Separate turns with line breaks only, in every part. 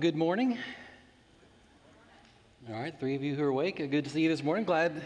good morning. All right, three of you who are awake, good to see you this morning. Glad,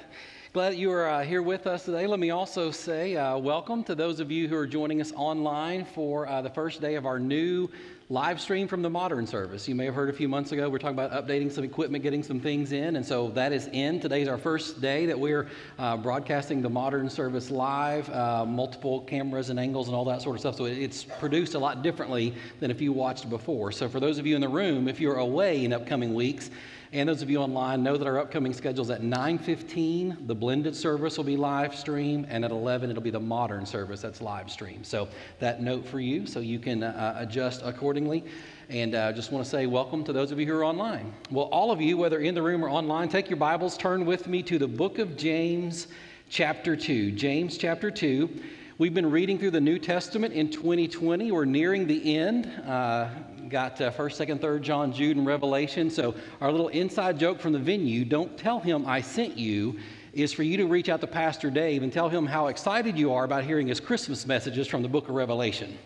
glad you are uh, here with us today. Let me also say uh, welcome to those of you who are joining us online for uh, the first day of our new live stream from the modern service. You may have heard a few months ago, we are talking about updating some equipment, getting some things in, and so that is in. Today's our first day that we're uh, broadcasting the modern service live, uh, multiple cameras and angles and all that sort of stuff. So it's produced a lot differently than if you watched before. So for those of you in the room, if you're away in upcoming weeks, and those of you online know that our upcoming schedule is at 9:15. The blended service will be live stream, and at 11 it'll be the modern service that's live stream. So that note for you, so you can uh, adjust accordingly. And I uh, just want to say welcome to those of you who are online. Well, all of you, whether in the room or online, take your Bibles, turn with me to the book of James, chapter 2. James, chapter 2. We've been reading through the New Testament in 2020. We're nearing the end. Uh, got uh, 1st, 2nd, 3rd John, Jude, and Revelation. So, our little inside joke from the venue don't tell him I sent you is for you to reach out to Pastor Dave and tell him how excited you are about hearing his Christmas messages from the book of Revelation.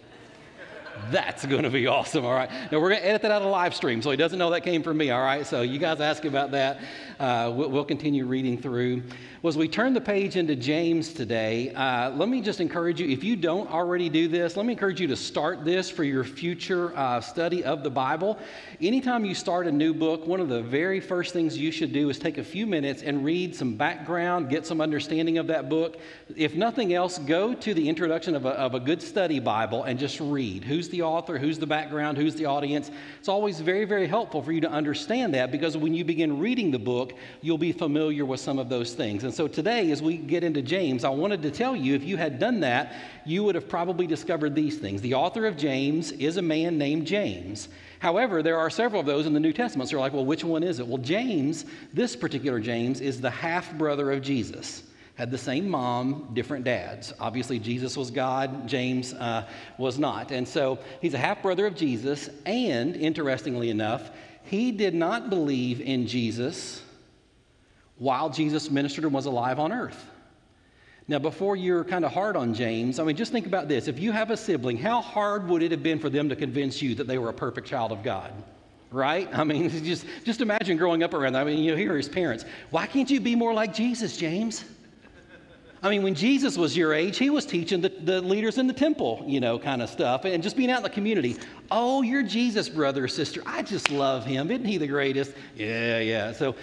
That's going to be awesome, all right? Now, we're going to edit that out of live stream so he doesn't know that came from me, all right? So, you guys ask about that. Uh, we'll, continue reading through. Well, as we turn the page into James today, uh, let me just encourage you if you don't already do this, let me encourage you to start this for your future uh, study of the Bible. Anytime you start a new book, one of the very first things you should do is take a few minutes and read some background, get some understanding of that book. If nothing else, go to the introduction of a, of a good study Bible and just read. Who's the author? Who's the background? Who's the audience? It's always very, very helpful for you to understand that because when you begin reading the book, you'll be familiar with some of those things. And so today, as we get into James, I wanted to tell you if you had done that, you would have probably discovered these things. The author of James is a man named James. However, there are several of those in the New Testament. So you're like, well, which one is it? Well, James, this particular James, is the half brother of Jesus had the same mom, different dads. Obviously, Jesus was God, James uh, was not. And so he's a half brother of Jesus. And interestingly enough, he did not believe in Jesus while Jesus ministered and was alive on earth. Now, before you're kind of hard on James, I mean, just think about this. If you have a sibling, how hard would it have been for them to convince you that they were a perfect child of God? Right? I mean, just, just imagine growing up around that. I mean, you hear his parents. Why can't you be more like Jesus, James? I mean, when Jesus was your age, he was teaching the, the leaders in the temple, you know, kind of stuff, and just being out in the community. Oh, you're Jesus, brother or sister. I just love him. Isn't he the greatest? Yeah, yeah. So,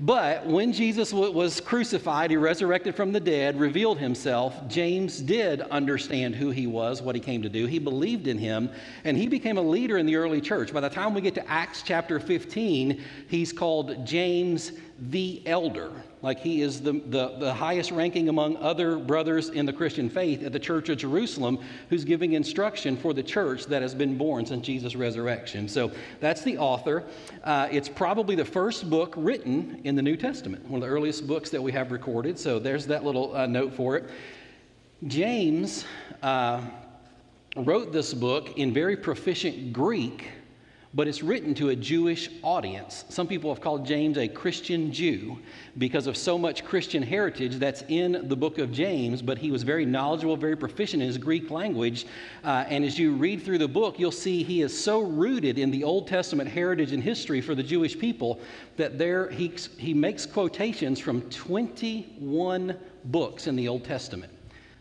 but when Jesus was crucified, he resurrected from the dead, revealed himself, James did understand who he was, what he came to do. He believed in him, and he became a leader in the early church. By the time we get to Acts chapter 15, he's called James the elder. Like he is the, the, the, highest ranking among other brothers in the Christian faith at the Church of Jerusalem, who's giving instruction for the church that has been born since Jesus' resurrection. So that's the author. Uh, it's probably the first book written in the New Testament, one of the earliest books that we have recorded. So there's that little uh, note for it. James uh, wrote this book in very proficient Greek but it's written to a Jewish audience. Some people have called James a Christian Jew because of so much Christian heritage that's in the book of James, but he was very knowledgeable, very proficient in his Greek language. Uh, and as you read through the book, you'll see he is so rooted in the Old Testament heritage and history for the Jewish people that there he, he makes quotations from 21 books in the Old Testament.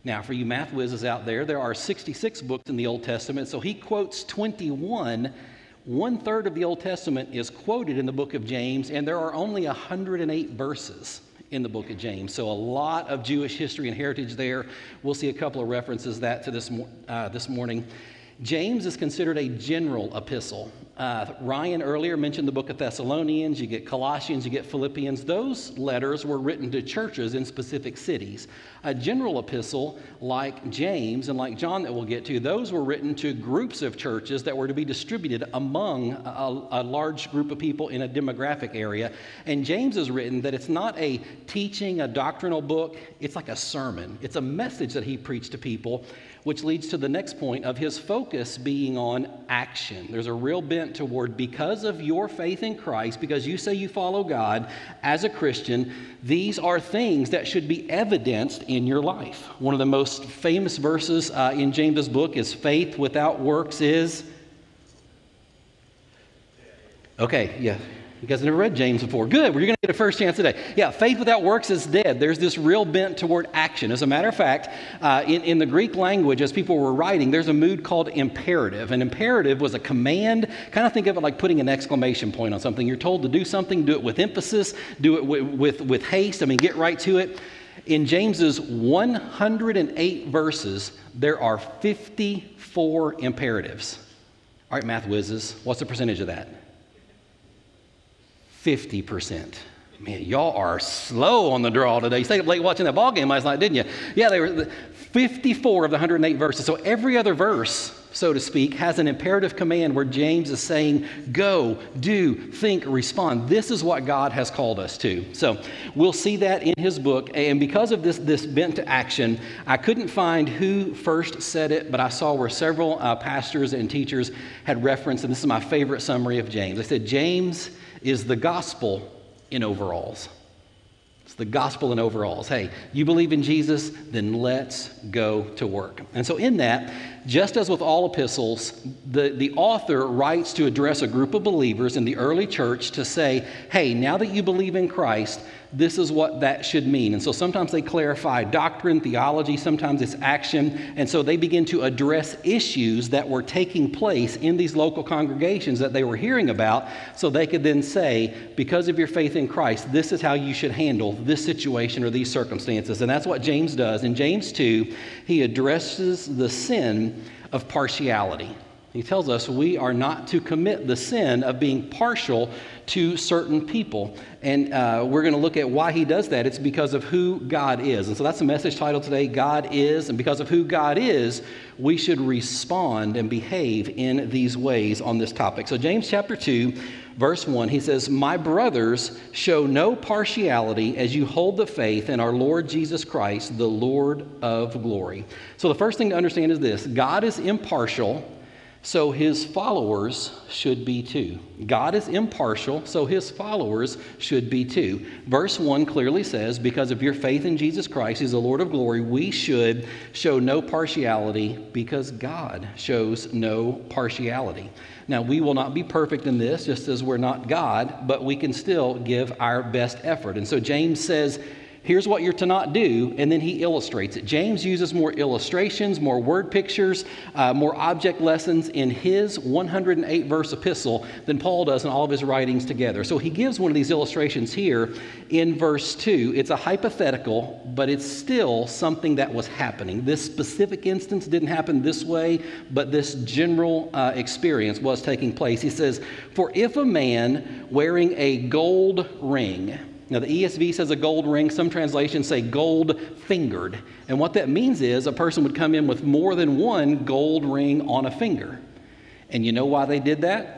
Now, for you math whizzes out there, there are 66 books in the Old Testament, so he quotes 21 one third of the Old Testament is quoted in the book of James, and there are only 108 verses in the book of James. So a lot of Jewish history and heritage there. We'll see a couple of references that to this, uh, this morning. James is considered a general epistle. Uh, Ryan earlier mentioned the book of Thessalonians, you get Colossians, you get Philippians. Those letters were written to churches in specific cities. A general epistle, like James and like John, that we'll get to, those were written to groups of churches that were to be distributed among a, a large group of people in a demographic area. And James is written that it's not a teaching, a doctrinal book, it's like a sermon. It's a message that he preached to people which leads to the next point of his focus being on action. There's a real bent toward because of your faith in Christ, because you say you follow God as a Christian, these are things that should be evidenced in your life. One of the most famous verses uh, in James's book is faith without works is Okay, yeah. You guys never read James before. Good. You're going to get a first chance today. Yeah, faith without works is dead. There's this real bent toward action. As a matter of fact, uh, in, in the Greek language, as people were writing, there's a mood called imperative. An imperative was a command. Kind of think of it like putting an exclamation point on something. You're told to do something, do it with emphasis, do it with, with, with haste. I mean, get right to it. In James's 108 verses, there are 54 imperatives. All right, math whizzes, what's the percentage of that? 50%. Man, y'all are slow on the draw today. You stayed up late watching that ball game last night, didn't you? Yeah, they were 54 of the 108 verses. So every other verse, so to speak, has an imperative command where James is saying, go, do, think, respond. This is what God has called us to. So we'll see that in his book. And because of this, this bent to action, I couldn't find who first said it, but I saw where several uh, pastors and teachers had referenced, and this is my favorite summary of James. They said, James is the gospel in overalls. It's the gospel in overalls. Hey, you believe in Jesus, then let's go to work. And so, in that, just as with all epistles, the, the author writes to address a group of believers in the early church to say, hey, now that you believe in Christ, this is what that should mean. And so sometimes they clarify doctrine, theology, sometimes it's action. And so they begin to address issues that were taking place in these local congregations that they were hearing about, so they could then say, because of your faith in Christ, this is how you should handle this situation or these circumstances. And that's what James does. In James 2, he addresses the sin of partiality. He tells us we are not to commit the sin of being partial to certain people. And uh, we're going to look at why he does that. It's because of who God is. And so that's the message title today God is. And because of who God is, we should respond and behave in these ways on this topic. So, James chapter 2, verse 1, he says, My brothers, show no partiality as you hold the faith in our Lord Jesus Christ, the Lord of glory. So, the first thing to understand is this God is impartial so his followers should be too. God is impartial, so his followers should be too. Verse 1 clearly says, Because of your faith in Jesus Christ, he's the Lord of glory, we should show no partiality because God shows no partiality. Now, we will not be perfect in this, just as we're not God, but we can still give our best effort. And so James says, here's what you're to not do, and then he illustrates it. James uses more illustrations, more word pictures, uh, more object lessons in his 108 verse epistle than Paul does in all of his writings together. So he gives one of these illustrations here in verse 2. It's a hypothetical, but it's still something that was happening. This specific instance didn't happen this way, but this general uh, experience was taking place. He says, For if a man wearing a gold ring, now, the ESV says a gold ring. Some translations say gold fingered. And what that means is a person would come in with more than one gold ring on a finger. And you know why they did that?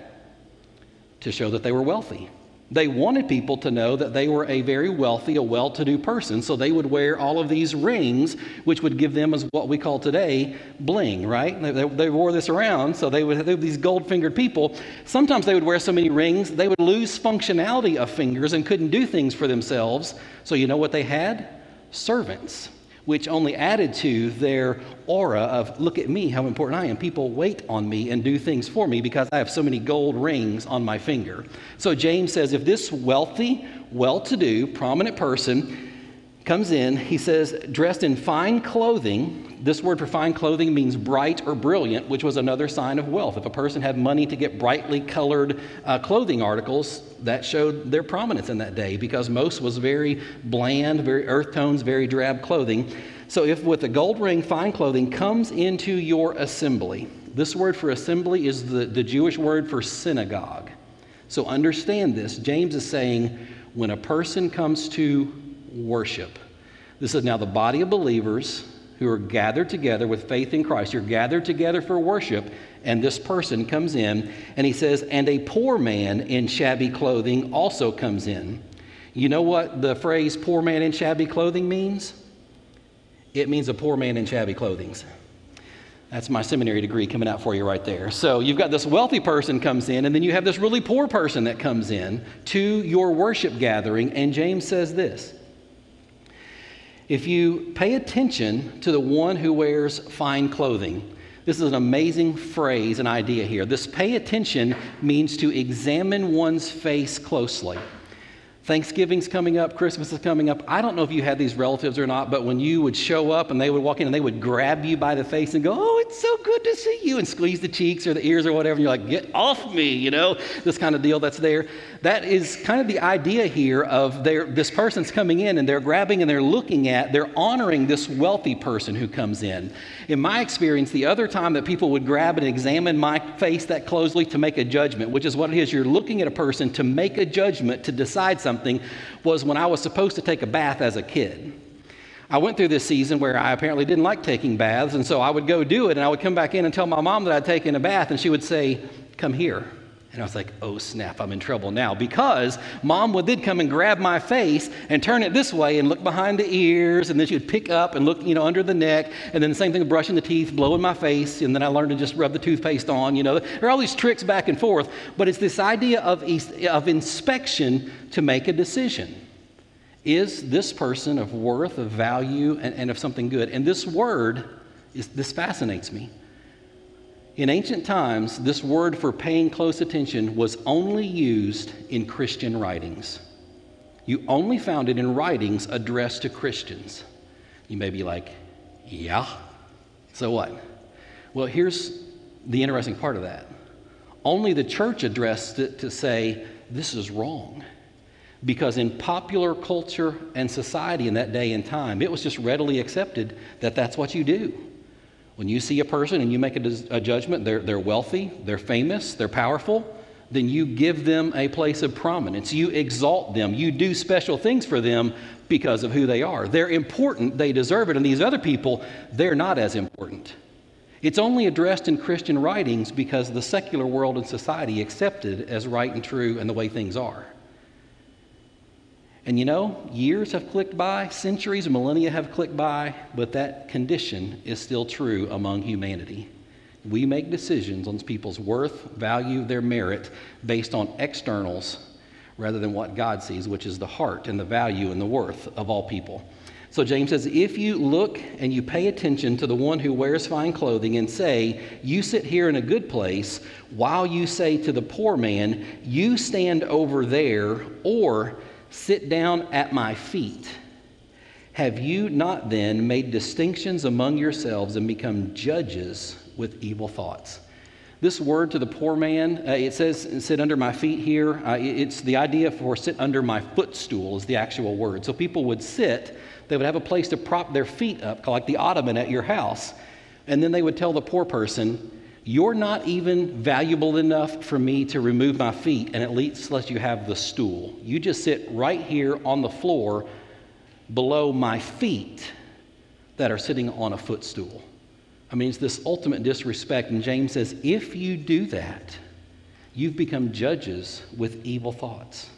To show that they were wealthy. They wanted people to know that they were a very wealthy, a well to do person. So they would wear all of these rings, which would give them as what we call today bling, right? They, they, wore this around. So they would have these gold fingered people. Sometimes they would wear so many rings, they would lose functionality of fingers and couldn't do things for themselves. So you know what they had? Servants which only added to their aura of, look at me, how important I am. People wait on me and do things for me because I have so many gold rings on my finger. So James says, if this wealthy, well to do, prominent person comes in, he says, dressed in fine clothing, this word for fine clothing means bright or brilliant, which was another sign of wealth. If a person had money to get brightly colored uh, clothing articles, that showed their prominence in that day because most was very bland, very earth tones, very drab clothing. So, if with a gold ring, fine clothing comes into your assembly, this word for assembly is the, the Jewish word for synagogue. So, understand this. James is saying when a person comes to worship, this is now the body of believers who are gathered together with faith in Christ. You're gathered together for worship, and this person comes in, and he says, and a poor man in shabby clothing also comes in. You know what the phrase poor man in shabby clothing means? It means a poor man in shabby clothing. That's my seminary degree coming out for you right there. So you've got this wealthy person comes in, and then you have this really poor person that comes in to your worship gathering, and James says this if you pay attention to the one who wears fine clothing, This is an amazing phrase, an idea here. This pay attention means to examine one's face closely. Thanksgiving's coming up, Christmas is coming up. I don't know if you had these relatives or not, but when you would show up and they would walk in and they would grab you by the face and go, Oh, it's so good to see you, and squeeze the cheeks or the ears or whatever, and you're like, Get off me, you know, this kind of deal that's there. That is kind of the idea here of this person's coming in and they're grabbing and they're looking at, they're honoring this wealthy person who comes in. In my experience, the other time that people would grab and examine my face that closely to make a judgment, which is what it is, you're looking at a person to make a judgment, to decide something something was when I was supposed to take a bath as a kid. I went through this season where I apparently didn't like taking baths, and so I would go do it, and I would come back in and tell my mom that I'd taken a bath, and she would say, Come here. And I was like, oh snap, I'm in trouble now. Because mom would then come and grab my face and turn it this way and look behind the ears, and then she would pick up and look, you know, under the neck, and then the same thing brushing the teeth, blowing my face, and then I learned to just rub the toothpaste on, you know. There are all these tricks back and forth, but it's this idea of, of inspection to make a decision. Is this person of worth, of value, and, and of something good? And this word, is, this fascinates me in ancient times, this word for paying close attention was only used in Christian writings. You only found it in writings addressed to Christians. You may be like, yeah, so what? Well, here's the interesting part of that. Only the church addressed it to say, this is wrong. Because in popular culture and society in that day and time, it was just readily accepted that that's what you do. When you see a person and you make a, a judgment, they're, they're wealthy, they're famous, they're powerful, then you give them a place of prominence. You exalt them. You do special things for them because of who they are. They're important, they deserve it. And these other people, they're not as important. It's only addressed in Christian writings because the secular world and society accept it as right and true and the way things are. And you know, years have clicked by, centuries, millennia have clicked by, but that condition is still true among humanity. We make decisions on people's worth, value, their merit based on externals rather than what God sees, which is the heart and the value and the worth of all people. So James says, if you look and you pay attention to the one who wears fine clothing and say, You sit here in a good place, while you say to the poor man, You stand over there, or Sit down at my feet. Have you not then made distinctions among yourselves and become judges with evil thoughts? This word to the poor man, uh, it says sit under my feet here. Uh, it's the idea for sit under my footstool is the actual word. So people would sit, they would have a place to prop their feet up, like the ottoman at your house. And then they would tell the poor person, you're not even valuable enough for me to remove my feet and at least let you have the stool. You just sit right here on the floor below my feet that are sitting on a footstool. I mean, it's this ultimate disrespect. And James says, if you do that, you've become judges with evil thoughts.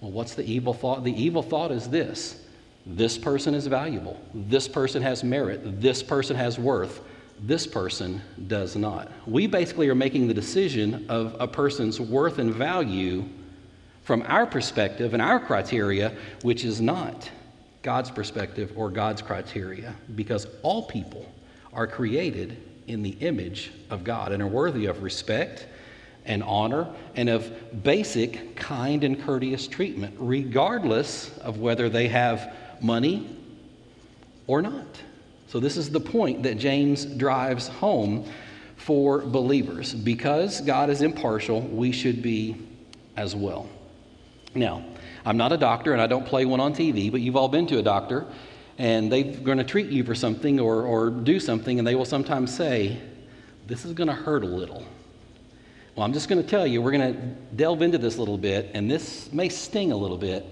Well, what's the evil thought? The evil thought is this this person is valuable, this person has merit, this person has worth this person does not. We basically are making the decision of a person's worth and value from our perspective and our criteria, which is not God's perspective or God's criteria, because all people are created in the image of God and are worthy of respect and honor and of basic kind and courteous treatment, regardless of whether they have money or not. So, this is the point that James drives home for believers. Because God is impartial, we should be as well. Now, I'm not a doctor and I don't play one on TV, but you've all been to a doctor and they're going to treat you for something or, or do something, and they will sometimes say, This is going to hurt a little. Well, I'm just going to tell you, we're going to delve into this a little bit, and this may sting a little bit.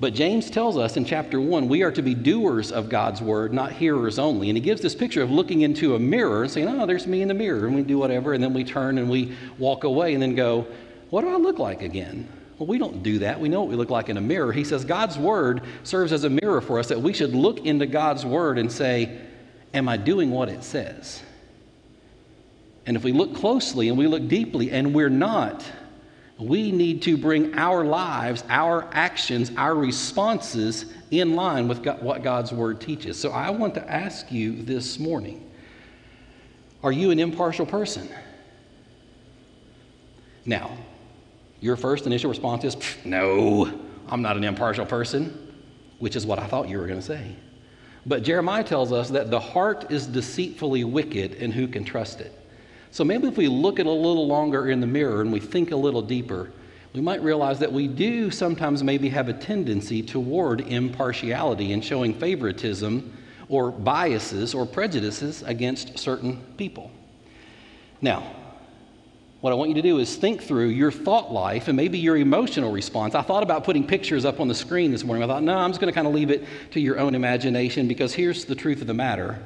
But James tells us in chapter 1 we are to be doers of God's word, not hearers only. And he gives this picture of looking into a mirror and saying, Oh, there's me in the mirror. And we do whatever. And then we turn and we walk away and then go, What do I look like again? Well, we don't do that. We know what we look like in a mirror. He says God's word serves as a mirror for us that we should look into God's word and say, Am I doing what it says? And if we look closely and we look deeply and we're not, we need to bring our lives, our actions, our responses in line with God, what God's Word teaches. So I want to ask you this morning Are you an impartial person? Now, your first initial response is, no, I'm not an impartial person, which is what I thought you were going to say. But Jeremiah tells us that the heart is deceitfully wicked, and who can trust it? So maybe if we look at a little longer in the mirror and we think a little deeper, we might realize that we do sometimes maybe have a tendency toward impartiality and showing favoritism or biases or prejudices against certain people. Now, what I want you to do is think through your thought life and maybe your emotional response. I thought about putting pictures up on the screen this morning. I thought, no, I'm just going to kind of leave it to your own imagination because here's the truth of the matter.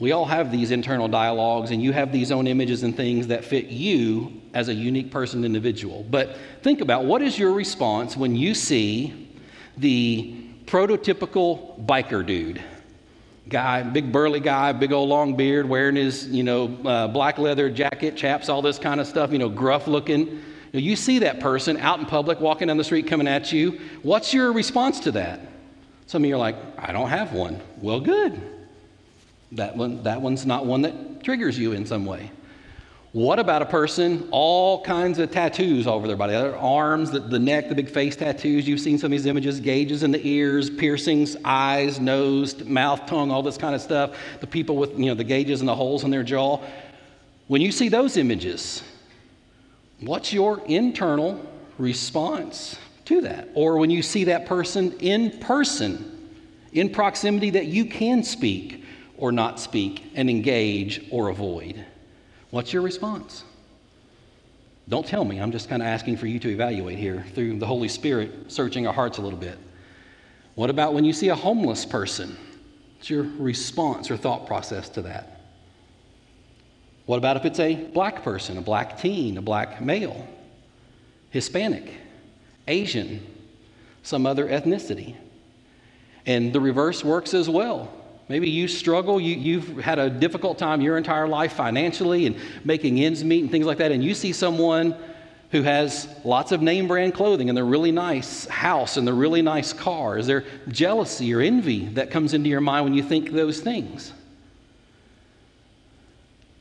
We all have these internal dialogues, and you have these own images and things that fit you as a unique person, individual. But think about what is your response when you see the prototypical biker dude? guy, big burly guy, big old long beard, wearing his, you know, uh, black leather jacket, chaps, all this kind of stuff, you know, gruff looking. You, see that person out in public, walking down the street, coming at you. What's your response to that? Some of you are like, I don't have one. Well, good. That one, that one's not one that triggers you in some way. What about a person, all kinds of tattoos all over their body? Their arms, the, the neck, the big face tattoos. You've seen some of these images, gauges in the ears, piercings, eyes, nose, mouth, tongue, all this kind of stuff. The people with, you know, the gauges and the holes in their jaw. When you see those images, what's your internal response to that? Or when you see that person in person, in proximity that you can speak or not speak and engage or avoid? What's your response? Don't tell me. I'm just kind of asking for you to evaluate here through the Holy Spirit searching our hearts a little bit. What about when you see a homeless person? What's your response or thought process to that? What about if it's a black person, a black teen, a black male, Hispanic, Asian, some other ethnicity? And the reverse works as well. Maybe you struggle, you, you've had a difficult time your entire life financially and making ends meet and things like that, and you see someone who has lots of name brand clothing and the really nice house and the really nice car? Is there jealousy or envy that comes into your mind when you think those things?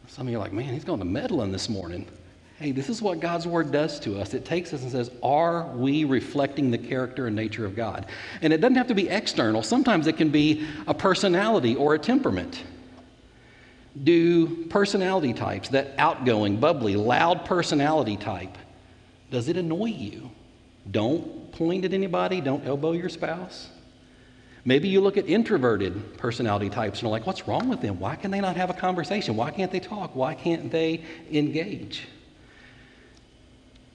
Some of you are like, man, he's going to meddling this morning. Hey, this is what God's Word does to us. It takes us and says, Are we reflecting the character and nature of God? And it doesn't have to be external, sometimes it can be a personality or a temperament. Do personality types, that outgoing, bubbly, loud personality type, does it annoy you? Don't point at anybody, don't elbow your spouse. Maybe you look at introverted personality types and are like, what's wrong with them? Why can they not have a conversation? Why can't they talk? Why can't they engage?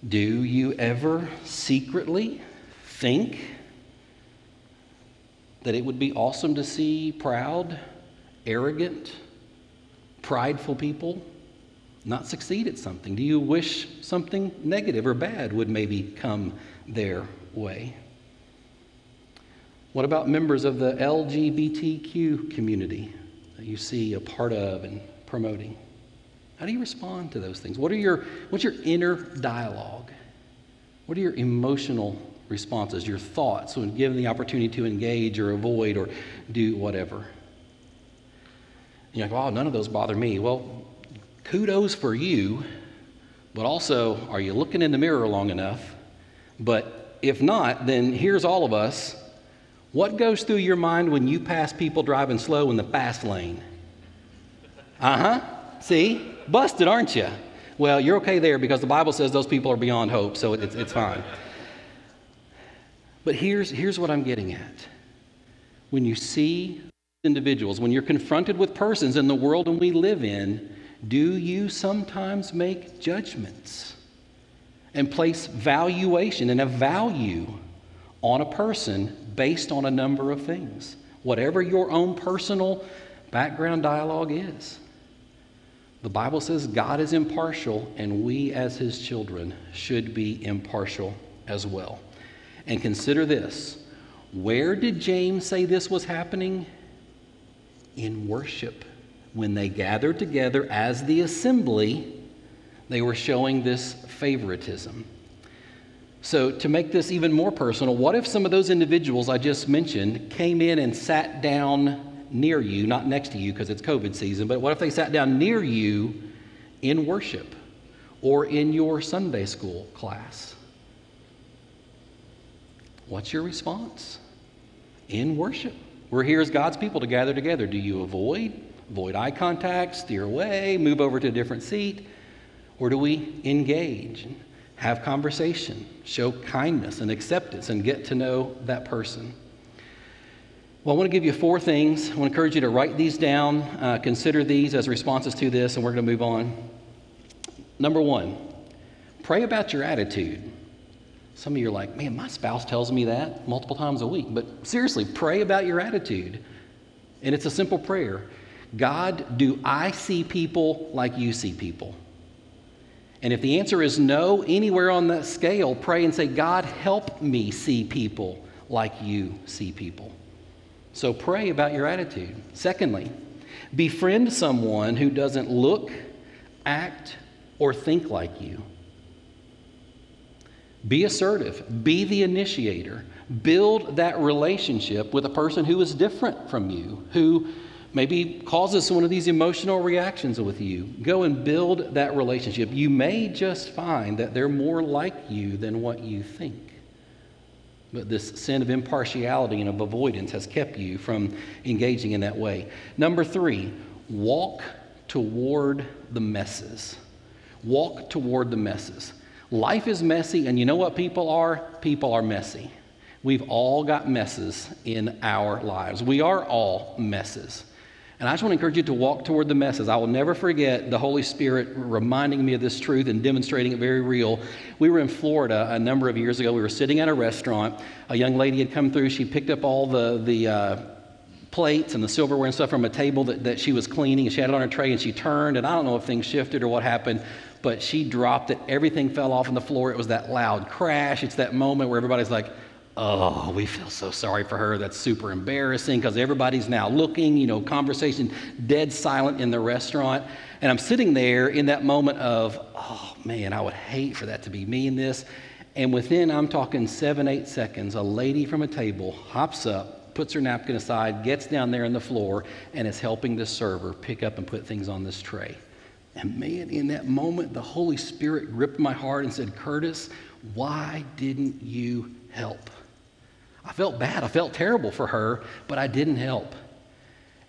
Do you ever secretly think that it would be awesome to see proud, arrogant, prideful people not succeed at something? Do you wish something negative or bad would maybe come their way? What about members of the LGBTQ community that you see a part of and promoting? How do you respond to those things? What are your, what's your inner dialogue? What are your emotional responses, your thoughts when given the opportunity to engage or avoid or do whatever? You're like, oh, none of those bother me. Well, kudos for you, but also, are you looking in the mirror long enough? But if not, then here's all of us. What goes through your mind when you pass people driving slow in the fast lane? Uh huh. See? Busted, aren't you? Well, you're okay there because the Bible says those people are beyond hope, so it's, it's fine. But here's, here's what I'm getting at. When you see individuals, when you're confronted with persons in the world and we live in, do you sometimes make judgments and place valuation and a value on a person based on a number of things? Whatever your own personal background dialogue is. The Bible says God is impartial, and we as his children should be impartial as well. And consider this where did James say this was happening? In worship. When they gathered together as the assembly, they were showing this favoritism. So, to make this even more personal, what if some of those individuals I just mentioned came in and sat down near you, not next to you because it's COVID season, but what if they sat down near you in worship or in your Sunday school class? What's your response? In worship. We're here as God's people to gather together. Do you avoid? Avoid eye contact, steer away, move over to a different seat? Or do we engage, have conversation, show kindness and acceptance, and get to know that person? Well, I want to give you four things. I want to encourage you to write these down, uh, consider these as responses to this, and we're going to move on. Number one, pray about your attitude. Some of you are like, man, my spouse tells me that multiple times a week. But seriously, pray about your attitude. And it's a simple prayer God, do I see people like you see people? And if the answer is no, anywhere on that scale, pray and say, God, help me see people like you see people. So pray about your attitude. Secondly, befriend someone who doesn't look, act, or think like you. Be assertive, be the initiator, build that relationship with a person who is different from you, who maybe causes one of these emotional reactions with you. Go and build that relationship. You may just find that they're more like you than what you think. But this sin of impartiality and of avoidance has kept you from engaging in that way. Number three, walk toward the messes. Walk toward the messes. Life is messy, and you know what people are? People are messy. We've all got messes in our lives. We are all messes. And I just want to encourage you to walk toward the messes. I will never forget the Holy Spirit reminding me of this truth and demonstrating it very real. We were in Florida a number of years ago. We were sitting at a restaurant. A young lady had come through. She picked up all the, the uh, plates and the silverware and stuff from a table that, that she was cleaning. And she had it on her tray and she turned. And I don't know if things shifted or what happened, but she dropped it. Everything fell off on the floor. It was that loud crash. It's that moment where everybody's like, Oh, we feel so sorry for her. That's super embarrassing because everybody's now looking, you know, conversation dead silent in the restaurant. And I'm sitting there in that moment of, oh man, I would hate for that to be me in this. And within, I'm talking seven, eight seconds, a lady from a table hops up, puts her napkin aside, gets down there on the floor, and is helping the server pick up and put things on this tray. And man, in that moment, the Holy Spirit gripped my heart and said, Curtis, why didn't you help? I felt bad. I felt terrible for her, but I didn't help.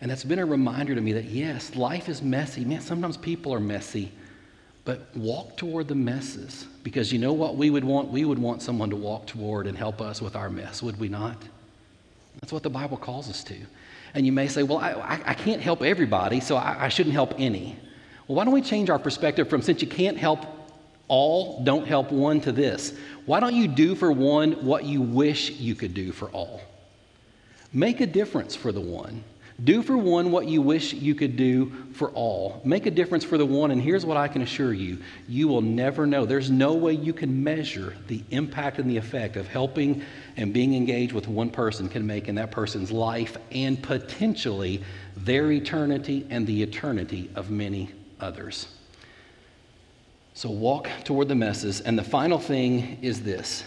And that's been a reminder to me that yes, life is messy. Man, sometimes people are messy, but walk toward the messes because you know what we would want? We would want someone to walk toward and help us with our mess, would we not? That's what the Bible calls us to. And you may say, well, I, I can't help everybody, so I, I shouldn't help any. Well, why don't we change our perspective from since you can't help all, don't help one to this. Why don't you do for one what you wish you could do for all? Make a difference for the one. Do for one what you wish you could do for all. Make a difference for the one, and here's what I can assure you you will never know. There's no way you can measure the impact and the effect of helping and being engaged with one person can make in that person's life and potentially their eternity and the eternity of many others. So walk toward the messes. And the final thing is this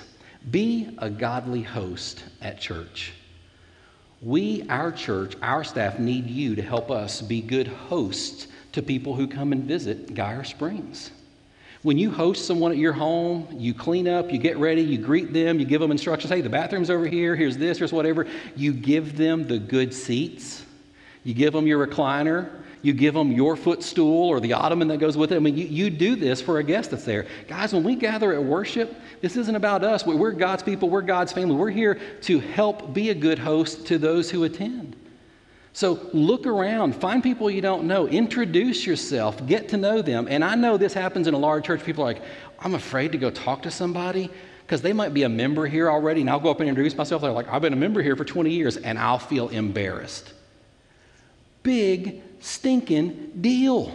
be a godly host at church. We, our church, our staff need you to help us be good hosts to people who come and visit Geyer Springs. When you host someone at your home, you clean up, you get ready, you greet them, you give them instructions. Hey, the bathroom's over here, here's this, here's whatever. You give them the good seats, you give them your recliner, you give them your footstool or the ottoman that goes with it. I mean, you, you do this for a guest that's there. Guys, when we gather at worship, this isn't about us. We're God's people, we're God's family. We're here to help be a good host to those who attend. So look around, find people you don't know, introduce yourself, get to know them. And I know this happens in a large church. People are like, I'm afraid to go talk to somebody because they might be a member here already, and I'll go up and introduce myself. They're like, I've been a member here for 20 years, and I'll feel embarrassed. Big stinking deal.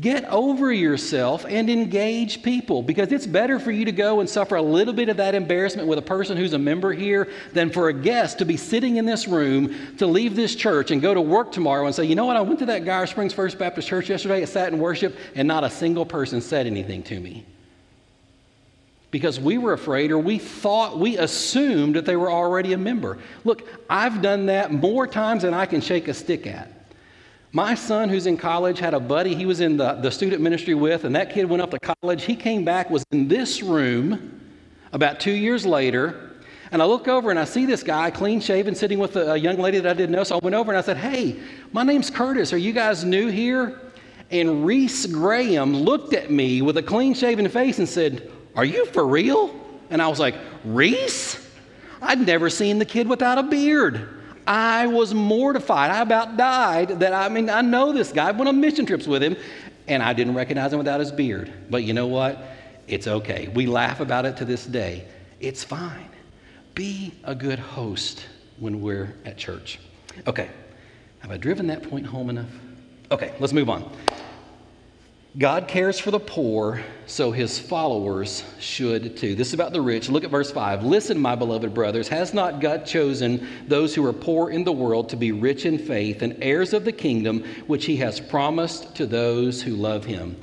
Get over yourself and engage people because it's better for you to go and suffer a little bit of that embarrassment with a person who's a member here than for a guest to be sitting in this room to leave this church and go to work tomorrow and say, you know what, I went to that Geyer Springs First Baptist Church yesterday, I sat in worship, and not a single person said anything to me. Because we were afraid or we thought, we assumed that they were already a member. Look, I've done that more times than I can shake a stick at. My son, who's in college, had a buddy he was in the, the student ministry with, and that kid went up to college. He came back, was in this room about two years later, and I look over and I see this guy, clean shaven, sitting with a, a young lady that I didn't know. So I went over and I said, Hey, my name's Curtis. Are you guys new here? And Reese Graham looked at me with a clean shaven face and said, Are you for real? And I was like, Reese? I'd never seen the kid without a beard. I was mortified. I about died that I mean, I know this guy. I went on mission trips with him, and I didn't recognize him without his beard. But you know what? It's okay. We laugh about it to this day. It's fine. Be a good host when we're at church. Okay, have I driven that point home enough? Okay, let's move on. God cares for the poor, so his followers should too. This is about the rich. Look at verse 5. Listen, my beloved brothers, has not God chosen those who are poor in the world to be rich in faith and heirs of the kingdom which he has promised to those who love him?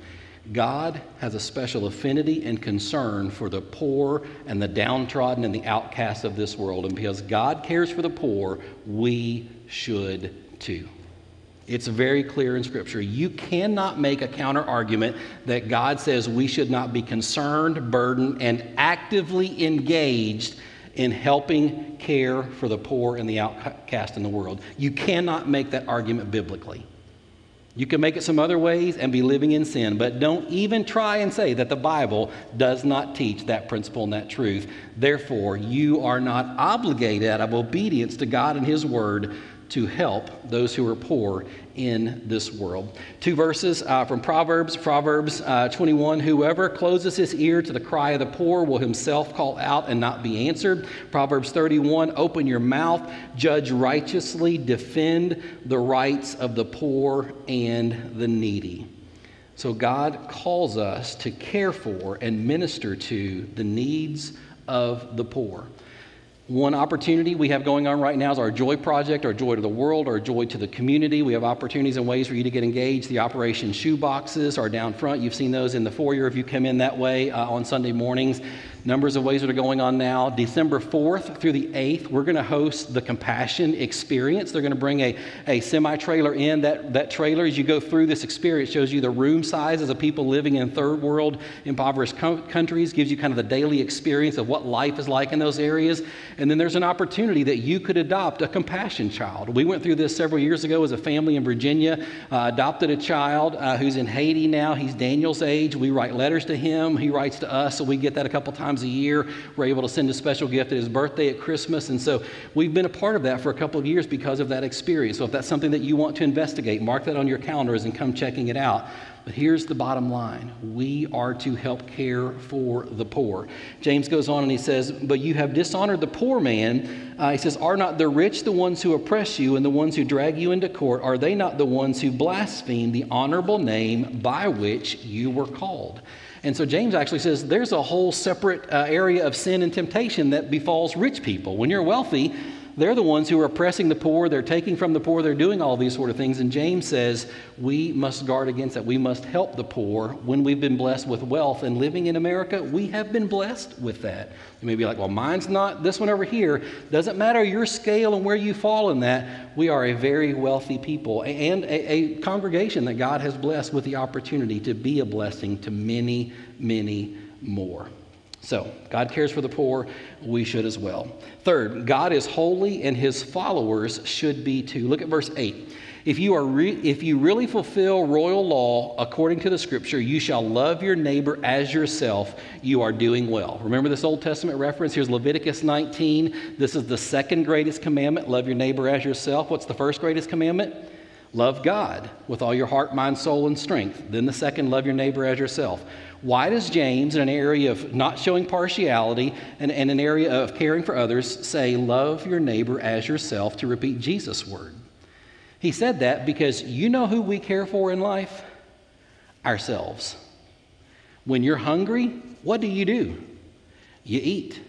God has a special affinity and concern for the poor and the downtrodden and the outcasts of this world. And because God cares for the poor, we should too. It's very clear in Scripture. You cannot make a counter argument that God says we should not be concerned, burdened, and actively engaged in helping care for the poor and the outcast in the world. You cannot make that argument biblically. You can make it some other ways and be living in sin, but don't even try and say that the Bible does not teach that principle and that truth. Therefore, you are not obligated out of obedience to God and His Word to help those who are poor in this world. Two verses uh, from Proverbs, Proverbs uh, 21 Whoever closes his ear to the cry of the poor will himself call out and not be answered. Proverbs 31 Open your mouth, judge righteously, defend the rights of the poor and the needy. So God calls us to care for and minister to the needs of the poor. One opportunity we have going on right now is our Joy Project, our Joy to the World, our Joy to the Community. We have opportunities and ways for you to get engaged. The Operation Shoe Boxes are down front. You've seen those in the foyer if you come in that way uh, on Sunday mornings. Numbers of ways that are going on now. December 4th through the 8th, we're going to host the Compassion Experience. They're going to bring a, a semi trailer in. That, that trailer, as you go through this experience, shows you the room sizes of people living in third world impoverished co- countries, gives you kind of the daily experience of what life is like in those areas. And then there's an opportunity that you could adopt a compassion child. We went through this several years ago as a family in Virginia, uh, adopted a child uh, who's in Haiti now. He's Daniel's age. We write letters to him, he writes to us, so we get that a couple times times a year. We're able to send a special gift at his birthday at Christmas. And so we've been a part of that for a couple of years because of that experience. So if that's something that you want to investigate, mark that on your calendars and come checking it out. But here's the bottom line we are to help care for the poor. James goes on and he says, But you have dishonored the poor man. Uh, he says, Are not the rich the ones who oppress you and the ones who drag you into court? Are they not the ones who blaspheme the honorable name by which you were called? And so James actually says there's a whole separate uh, area of sin and temptation that befalls rich people. When you're wealthy, they're the ones who are oppressing the poor, they're taking from the poor, they're doing all these sort of things. And James says we must guard against that. We must help the poor when we've been blessed with wealth. And living in America, we have been blessed with that. You may be like, well, mine's not this one over here. Doesn't matter your scale and where you fall in that. We are a very wealthy people and a, a congregation that God has blessed with the opportunity to be a blessing to many, many more. So, God cares for the poor, we should as well. Third, God is holy and his followers should be too. Look at verse 8. If you, are re- if you really fulfill royal law according to the scripture, you shall love your neighbor as yourself, you are doing well. Remember this Old Testament reference? Here's Leviticus 19. This is the second greatest commandment love your neighbor as yourself. What's the first greatest commandment? Love God with all your heart, mind, soul, and strength. Then the second, love your neighbor as yourself. Why does James, in an area of not showing partiality and, and an area of caring for others, say, Love your neighbor as yourself to repeat Jesus' word? He said that because you know who we care for in life? Ourselves. When you're hungry, what do you do? You eat.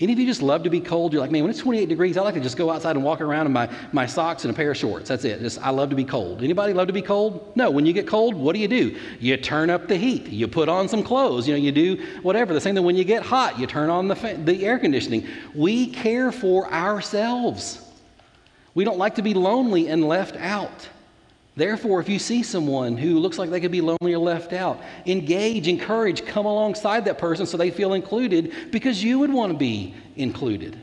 Any of you just love to be cold? You're like, man, when it's 28 degrees, I like to just go outside and walk around in my, my socks and a pair of shorts. That's it. Just, I love to be cold. Anybody love to be cold? No. When you get cold, what do you do? You turn up the heat. You put on some clothes. You know, you do whatever. The same thing when you get hot, you turn on the, the air conditioning. We care for ourselves. We don't like to be lonely and left out. Therefore, if you see someone who looks like they could be lonely or left out, engage, encourage, come alongside that person so they feel included because you would want to be included.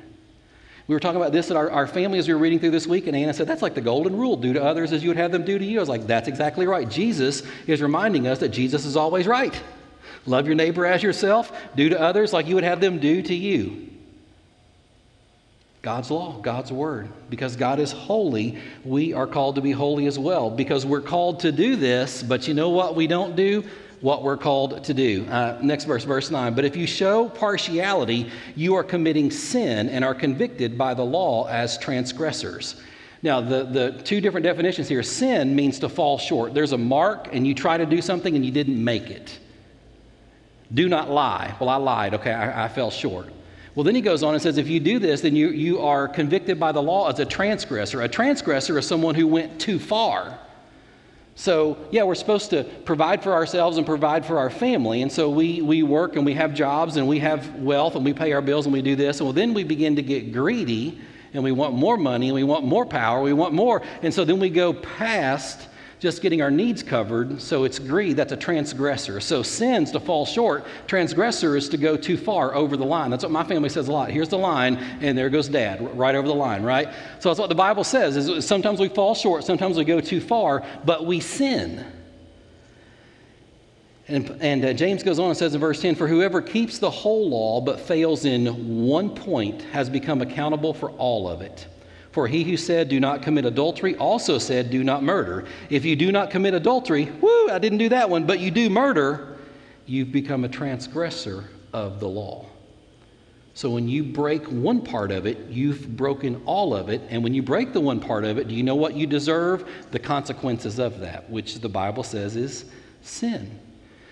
We were talking about this at our, our family as we were reading through this week, and Anna said, That's like the golden rule do to others as you would have them do to you. I was like, That's exactly right. Jesus is reminding us that Jesus is always right. Love your neighbor as yourself, do to others like you would have them do to you. God's law, God's word. Because God is holy, we are called to be holy as well. Because we're called to do this, but you know what we don't do? What we're called to do. Uh, next verse, verse 9. But if you show partiality, you are committing sin and are convicted by the law as transgressors. Now, the, the two different definitions here sin means to fall short. There's a mark, and you try to do something and you didn't make it. Do not lie. Well, I lied. Okay, I, I fell short. Well, then he goes on and says, if you do this, then you, you are convicted by the law as a transgressor. A transgressor is someone who went too far. So, yeah, we're supposed to provide for ourselves and provide for our family. And so we, we work and we have jobs and we have wealth and we pay our bills and we do this. And well, then we begin to get greedy and we want more money and we want more power, we want more. And so then we go past just getting our needs covered, so it's greed, that's a transgressor. So sin's to fall short, transgressor is to go too far over the line. That's what my family says a lot. Here's the line, and there goes dad, right over the line, right? So that's what the Bible says is sometimes we fall short, sometimes we go too far, but we sin. And, and uh, James goes on and says in verse 10 For whoever keeps the whole law but fails in one point has become accountable for all of it. For he who said, Do not commit adultery, also said, Do not murder. If you do not commit adultery, whoo, I didn't do that one, but you do murder, you've become a transgressor of the law. So when you break one part of it, you've broken all of it. And when you break the one part of it, do you know what you deserve? The consequences of that, which the Bible says is sin.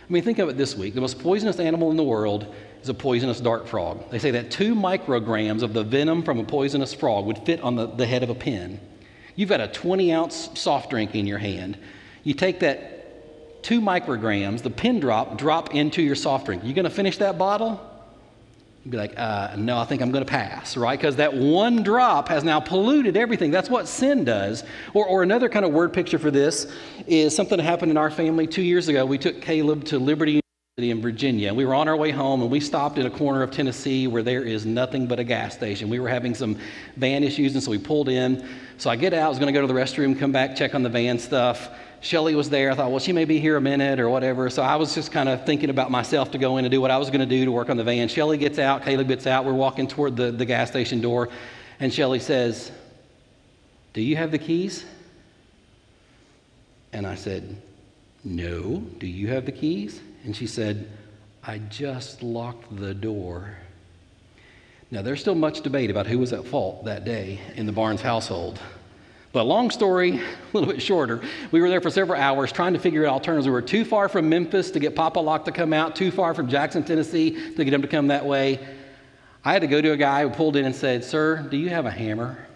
I mean, think of it this week the most poisonous animal in the world is a poisonous dart frog. They say that two micrograms of the venom from a poisonous frog would fit on the, the head of a pin. You've got a 20 ounce soft drink in your hand. You take that two micrograms, the pin drop, drop into your soft drink. You're going to finish that bottle? You'd be like, uh, no, I think I'm going to pass, right? Because that one drop has now polluted everything. That's what sin does. Or, or another kind of word picture for this is something that happened in our family two years ago. We took Caleb to Liberty in Virginia. We were on our way home and we stopped in a corner of Tennessee where there is nothing but a gas station. We were having some van issues and so we pulled in. So I get out, I was going to go to the restroom, come back, check on the van stuff. Shelly was there. I thought, well, she may be here a minute or whatever. So I was just kind of thinking about myself to go in and do what I was going to do to work on the van. Shelly gets out, Caleb gets out. We're walking toward the, the gas station door and Shelly says, Do you have the keys? And I said, No. Do you have the keys? And she said, I just locked the door. Now, there's still much debate about who was at fault that day in the Barnes household. But long story, a little bit shorter, we were there for several hours trying to figure out alternatives. We were too far from Memphis to get Pop-A-Lock to come out, too far from Jackson, Tennessee to get him to come that way. I had to go to a guy who pulled in and said, Sir, do you have a hammer?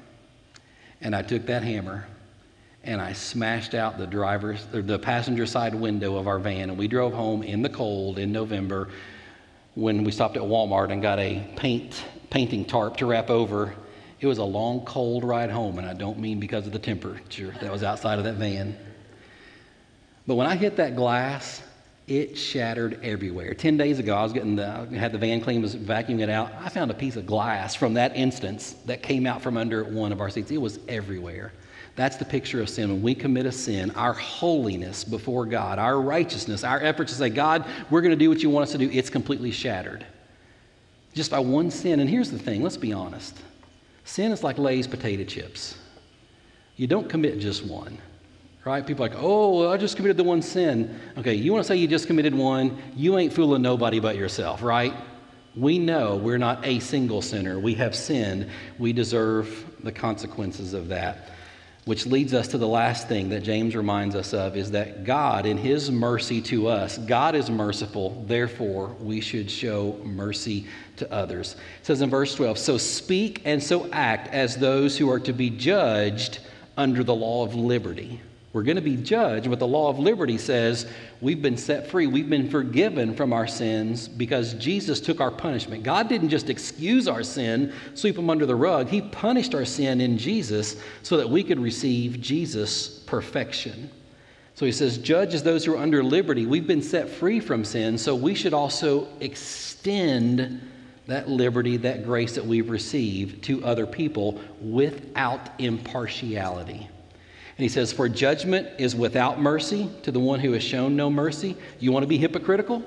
And I took that hammer and I smashed out the driver's the passenger side window of our van and we drove home in the cold in November when we stopped at Walmart and got a paint painting tarp to wrap over. It was a long cold ride home and I don't mean because of the temperature that was outside of that van. But when I hit that glass, it shattered everywhere. 10 days ago, I was getting the, had the van clean, was vacuuming it out. I found a piece of glass from that instance that came out from under one of our seats. It was everywhere. That's the picture of sin. When we commit a sin, our holiness before God, our righteousness, our efforts to say, God, we're going to do what you want us to do, it's completely shattered. Just by one sin. And here's the thing let's be honest sin is like Lay's potato chips. You don't commit just one, right? People are like, oh, I just committed the one sin. Okay, you want to say you just committed one, you ain't fooling nobody but yourself, right? We know we're not a single sinner. We have sinned. We deserve the consequences of that. Which leads us to the last thing that James reminds us of is that God, in his mercy to us, God is merciful, therefore we should show mercy to others. It says in verse 12, So speak and so act as those who are to be judged under the law of liberty. We're going to be judged, but the law of liberty says we've been set free. We've been forgiven from our sins because Jesus took our punishment. God didn't just excuse our sin, sweep them under the rug. He punished our sin in Jesus so that we could receive Jesus' perfection. So he says, Judge as those who are under liberty. We've been set free from sin, so we should also extend that liberty, that grace that we've received to other people without impartiality. And he says, For judgment is without mercy to the one who has shown no mercy. You want to be hypocritical?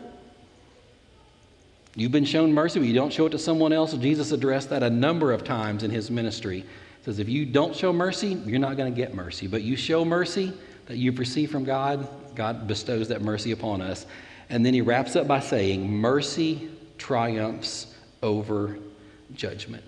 You've been shown mercy, but you don't show it to someone else. Jesus addressed that a number of times in his ministry. He says, If you don't show mercy, you're not going to get mercy. But you show mercy that you've received from God, God bestows that mercy upon us. And then he wraps up by saying, Mercy triumphs over judgment.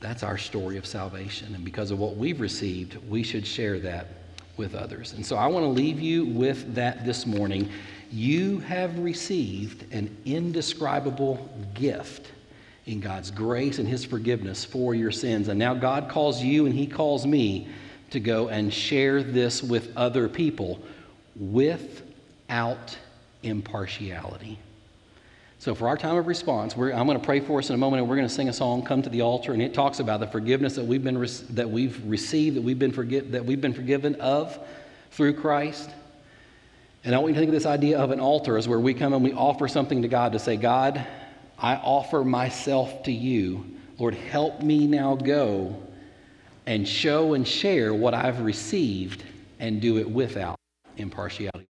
That's our story of salvation. And because of what we've received, we should share that with others. And so I want to leave you with that this morning. You have received an indescribable gift in God's grace and His forgiveness for your sins. And now God calls you and He calls me to go and share this with other people without impartiality. So, for our time of response, I'm going to pray for us in a moment, and we're going to sing a song, "Come to the Altar," and it talks about the forgiveness that we've been that we've received, that we've been forgi- that we've been forgiven of through Christ. And I want you to think of this idea of an altar as where we come and we offer something to God to say, God, I offer myself to you. Lord, help me now go and show and share what I've received and do it without impartiality.